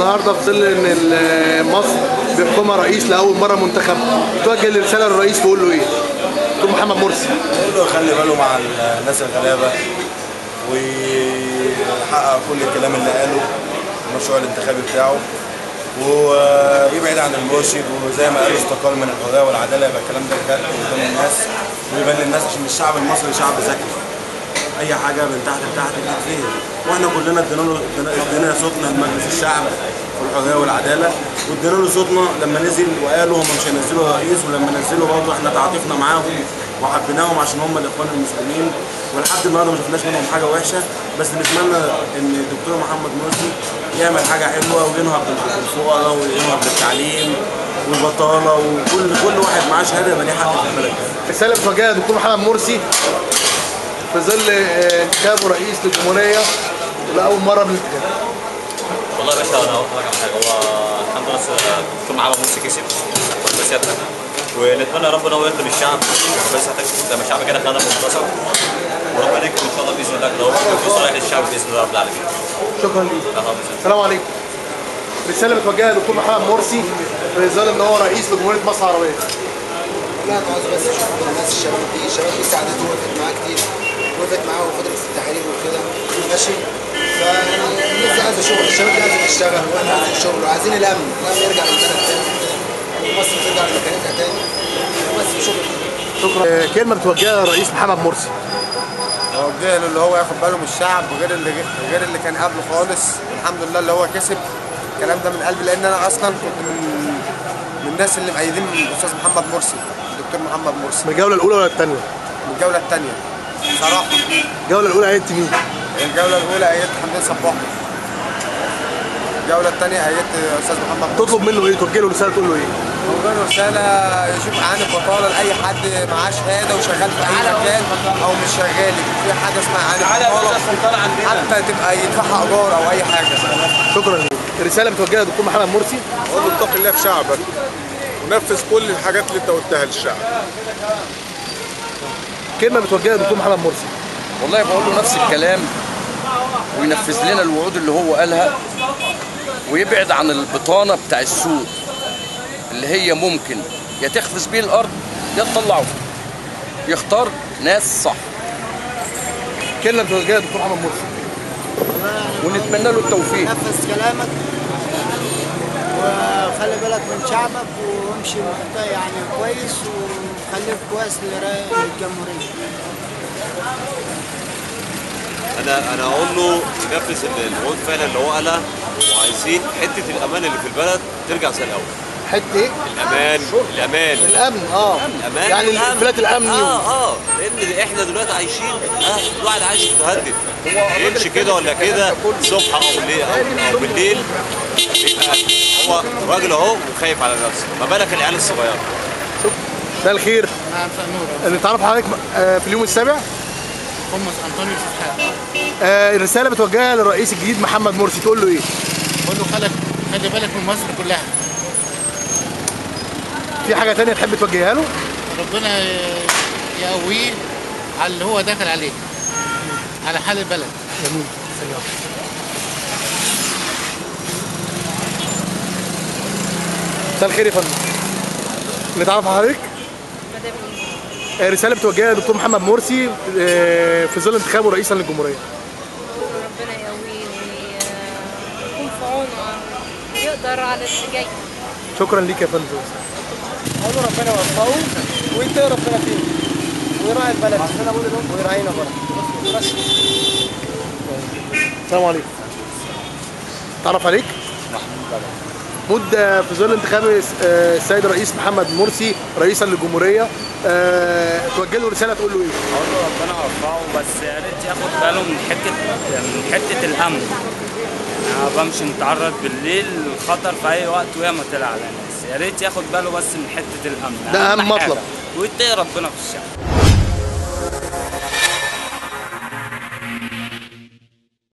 النهارده في ظل إن مصر بيحكمها رئيس لأول مرة منتخب توجه رساله للرئيس تقول له إيه؟ دكتور محمد مرسي يقول له يخلي باله مع الناس الغلابة ويحقق كل الكلام اللي قاله المشروع الانتخابي بتاعه ويبعد عن المرشد وزي ما قالوا استقال من الحريه والعدالة يبقى الكلام ده قدام الناس ويبان للناس عشان الشعب المصري شعب ذكي أي حاجة من تحت لتحت بتتفهم وإحنا كلنا ادينا له ادينا صوتنا لمجلس الشعب في الحرية والعدالة وادينا له صوتنا لما نزل وقالوا هم مش هينزلوا رئيس ولما نزلوا برضه إحنا تعاطفنا معاهم وحبيناهم عشان هم الإخوان المسلمين ولحد النهارده ما شفناش منهم حاجة وحشة. بس نتمنى إن الدكتور محمد مرسي يعمل حاجة حلوة وينهض بالفقراء وينهض بالتعليم والبطالة وكل كل واحد معاه شهادة يبقى ليه حق في البلد. رسالة بتوجهها دكتور محمد مرسي. في ظل آه، انتخابه رئيس للجمهورية لأول مرة بالانتخاب والله يا باشا أنا أقول لك على حاجة. هو الحمد لله دكتور محمد مرسي كسب بس سيادتك ونتمنى ربنا هو يخدم الشعب. بس زي ما الشعب كده خدم وانتصر. وربنا يكرم إن شاء الله بإذن الله كده ويكون صالح للشعب بإذن الله رب العالمين. شكرا ليك. السلام عليكم. رسالة بتوجهها لدكتور محمد مرسي في ظل إن هو رئيس لجمهورية مصر العربية. لا أنا عاوز بس أشوف الناس الشباب دي. الشباب دي ساعدته وقفت معاه كتير. وقفت معاه وفتره التحرير وكده ماشي؟ فالناس دي عايزه شغل الشباب دي عايزة تشتغل وإحنا عايزين شغل وعايزين الأمن. الامن يرجع للبلد تاني ومصر ترجع لمكانتها تاني بس شغل شكرا. آه، كلمة بتوجهها للرئيس محمد مرسي. اوجه له اللي هو ياخد باله من الشعب غير اللي غير اللي كان قبله خالص. الحمد لله اللي هو كسب. الكلام ده من قلبي لأن أنا أصلا كنت من من الناس اللي مأيدين الأستاذ محمد مرسي الدكتور محمد مرسي. من الجولة الأولى ولا الثانية؟ من الجولة الثانية. صراحة الجولة الأولى ايدت مين؟ الجولة الأولى ايدت حمدين صباح. الجولة الثانية ايدت الاستاذ محمد. تطلب منه إيه؟ توجه له رساله تقول له إيه؟ موجود رسالة يشوف عن البطالة لأي حد معاه شهادة وشغال في أي مكان أو مش شغال. في حاجة اسمها عن البطالة حتى تبقى يدفعها إيجار أو أي حاجة. شكرا. ليك رساله بتوجهها لدكتور محمد مرسي. قول له اتق الله في شعبك. ونفذ كل الحاجات اللي أنت قلتها للشعب. كلمة بتوجهها لدكتور محمد مرسي. والله بقول له نفس الكلام وينفذ لنا الوعود اللي هو قالها ويبعد عن البطانة بتاع السوق اللي هي ممكن يا تخفز بيه الأرض يا تطلعه. يختار ناس صح. كلمة بتوجهها لدكتور محمد مرسي. ونتمنى له التوفيق. نفذ كلامك. وخلي بالك من شعبك وامشي يعني كويس وخليك كويس لرا- للجمهورية أنا أنا أقول له ينفذ الوعود فعلا اللي هو قالها وعايزين حتة الأمان اللي في البلد ترجع زي الأول. حتة إيه؟ الأمان الأمان. الأمن آه. الأمان يعني الأمن. الانفلات الأمني آه آه. لأن إحنا دلوقتي عايشين آه الواحد عايش متهدد يمشي كده ولا كده الصبح أو بالليل أو بالليل هو راجل أهو وخايف على نفسه. ما بالك العيال الصغيرة؟ مساء الخير. اللي تعرف حضرتك آه، في اليوم السابع؟ قمص أنطونيو فتحي آه، الرسالة بتوجهها للرئيس الجديد محمد مرسي تقول له إيه؟ بقول له خلك خلي بالك من مصر كلها. في حاجة تانية تحب توجهها له؟ ربنا يقويه على اللي هو داخل عليه. على حال البلد. جميل. مساء الخير يا فندم. اللي تعرف حضرتك؟ آه، رسالة بتوجهها للدكتور محمد مرسي آه، في ظل انتخابه رئيسا للجمهورية. ربنا يقويه ويكون في عونه ويقدر على اللي جاي. شكرا ليك يا فندم. أقول له ربنا يوفقه. وينتهي ربنا فيه ويراعي البلد؟ ويراعينا برضه؟ السلام عليكم. تعرف عليك؟ محمود في ظل انتخاب آه، السيد الرئيس محمد مرسي رئيسا للجمهورية آه، توجه له رسالة تقول له إيه؟ أقول له ربنا يوفقه بس يا ريت ياخد باله من حتة من حتة الأمن أنا بمشي متعرض بالليل الخطر في أي وقت وياما طلع على الناس يا ريت ياخد باله بس من حتة الأمن ده أهم حاجة. مطلب. ويتقي ربنا في الشعب